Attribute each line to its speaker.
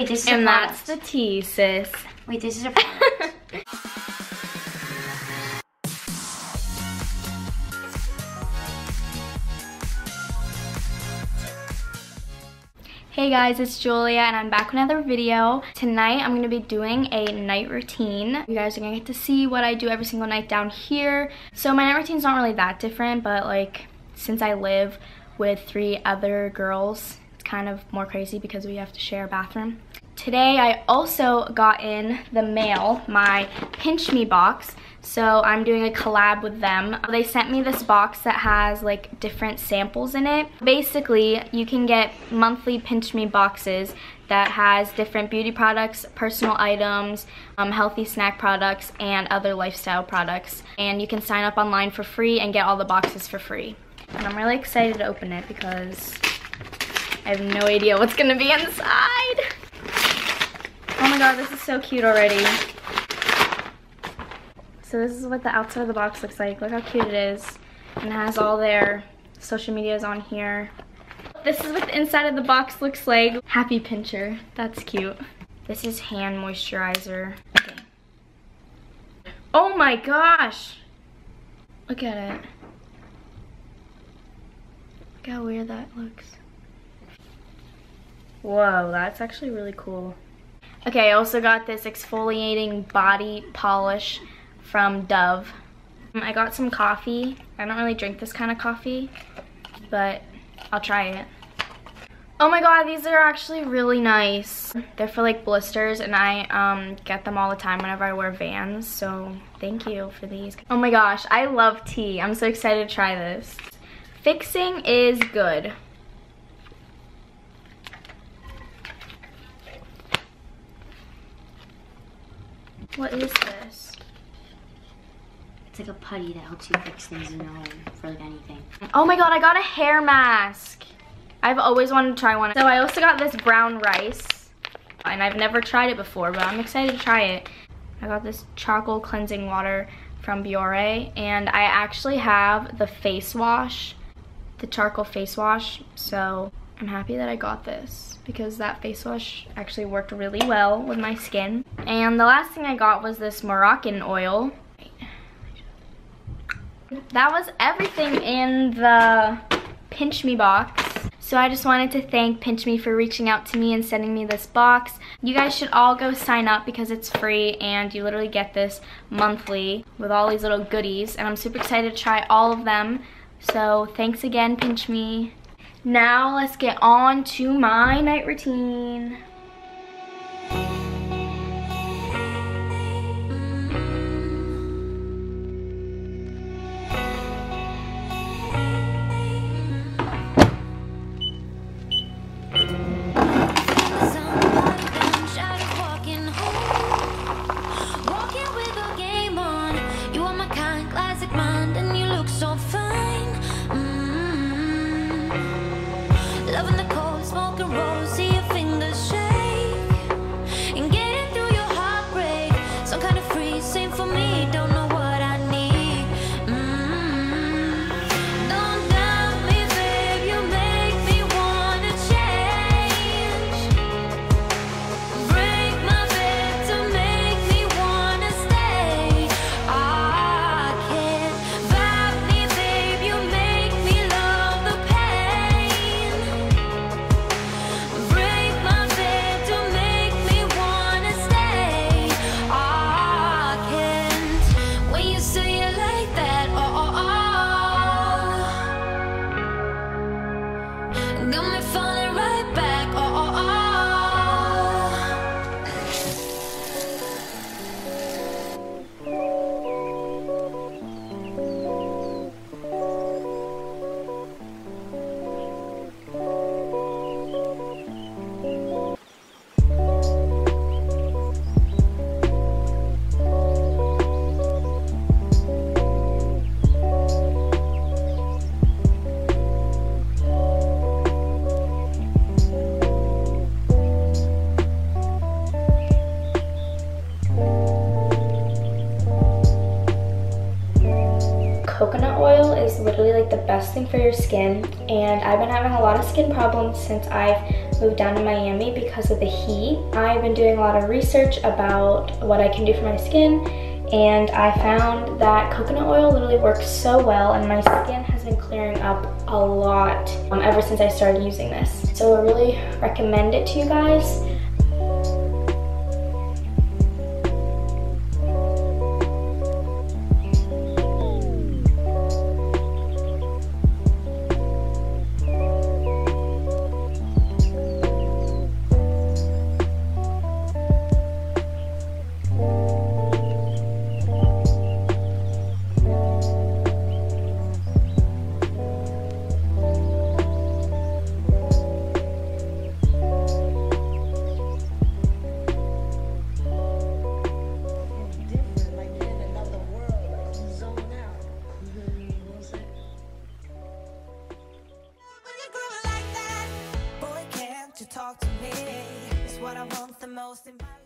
Speaker 1: Wait, this is
Speaker 2: and that's the tea, sis.
Speaker 1: Wait, this is a product.
Speaker 2: Hey guys, it's Julia and I'm back with another video. Tonight I'm going to be doing a night routine. You guys are going to get to see what I do every single night down here. So my night routine's not really that different, but like since I live with three other girls, it's kind of more crazy because we have to share a bathroom. Today I also got in the mail my Pinch Me box. So I'm doing a collab with them. They sent me this box that has like different samples in it. Basically, you can get monthly Pinch Me boxes that has different beauty products, personal items, um, healthy snack products, and other lifestyle products. And you can sign up online for free and get all the boxes for free. And I'm really excited to open it because I have no idea what's gonna be inside. God, this is so cute already. So this is what the outside of the box looks like. Look how cute it is. And it has all their social medias on here. This is what the inside of the box looks like. Happy pincher. That's cute. This is hand moisturizer. Okay. Oh my gosh. Look at it. Look how weird that looks. Whoa, that's actually really cool. Okay, I also got this exfoliating body polish from Dove. I got some coffee. I don't really drink this kind of coffee, but I'll try it. Oh my god, these are actually really nice. They're for like blisters and I um, get them all the time whenever I wear Vans, so thank you for these. Oh my gosh, I love tea. I'm so excited to try this. Fixing is good. What is this?
Speaker 1: it's like a putty that helps you fix things in your home for like anything.
Speaker 2: Oh my god, I got a hair mask. I've always wanted to try one. So I also got this brown rice. And I've never tried it before, but I'm excited to try it. I got this charcoal cleansing water from Biore. And I actually have the face wash, the charcoal face wash. So I'm happy that I got this because that face wash actually worked really well with my skin. And the last thing I got was this Moroccan oil. That was everything in the Pinch Me box. So I just wanted to thank Pinch Me for reaching out to me and sending me this box. You guys should all go sign up because it's free and you literally get this monthly with all these little goodies. And I'm super excited to try all of them. So thanks again, Pinch Me. Now let's get on to my night routine. Mm-hmm.
Speaker 3: Loving the cold, smoking rose, see your fingers shake, and getting through your heartbreak. Some kind of same for me.
Speaker 2: Best thing for your skin. And I've been having a lot of skin problems since I've moved down to Miami because of the heat. I've been doing a lot of research about what I can do for my skin and I found that coconut oil literally works so well and my skin has been clearing up a lot um, ever since I started using this. So I really recommend it to you guys.
Speaker 3: Most in.